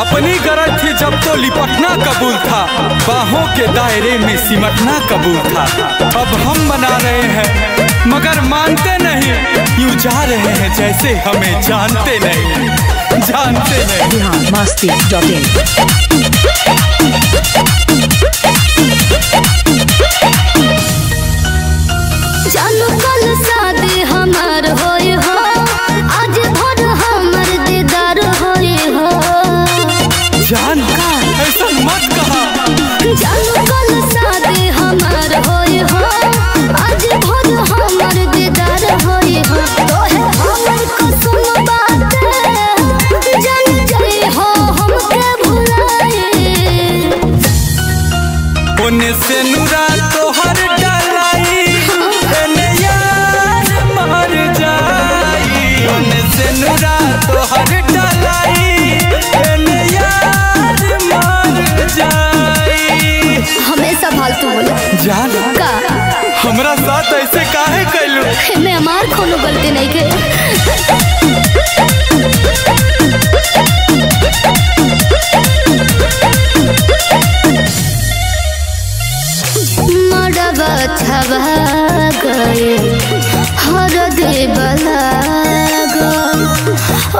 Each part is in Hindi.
अपनी गरज थी जब तो लिपटना कबूल था, बाहों के दायरे में सिमटना कबूल था। अब हम मना रहे हैं, मगर मानते नहीं, यूँ जा रहे हैं जैसे हमें जानते नहीं जानते नहीं। बिहार मस्ती ऐसा मत कहा। जानू कल शादी हमार होई हो आज भर हमर दीदार होई हो। तोहे हमर कसम बात जान जाई हो हमके भुलाई ओने से नुरा का? हमरा साथ ऐसे काहे कैलू मैं हमार कोनो गलती नहीं के मडबा छबा गए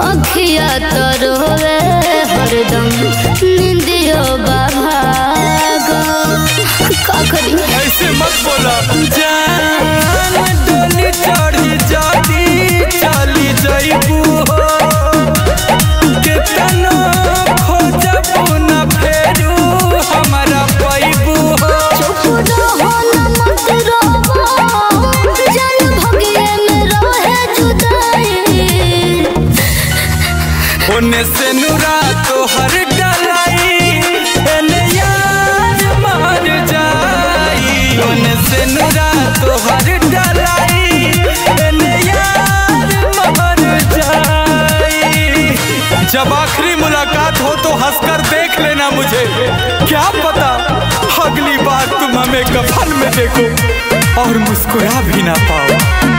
अखिया तरोवे हरदम ओने से मर जाई। जब आखिरी मुलाकात हो तो हंसकर देख लेना मुझे। क्या पता अगली बार तुम हमें कफन में देखो और मुस्कुरा भी ना पाओ।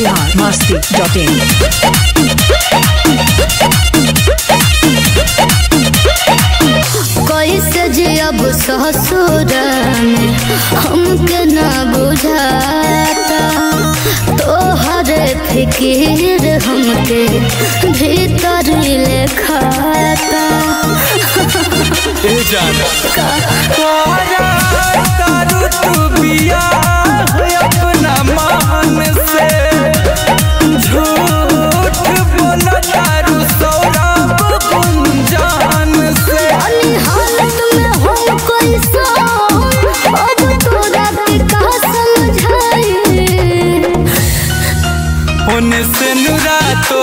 बिहार मस्ती डॉट इन कैसे जियब ससुर में हमके न बुझाता तोहर फिकिर हमके भीतर बिया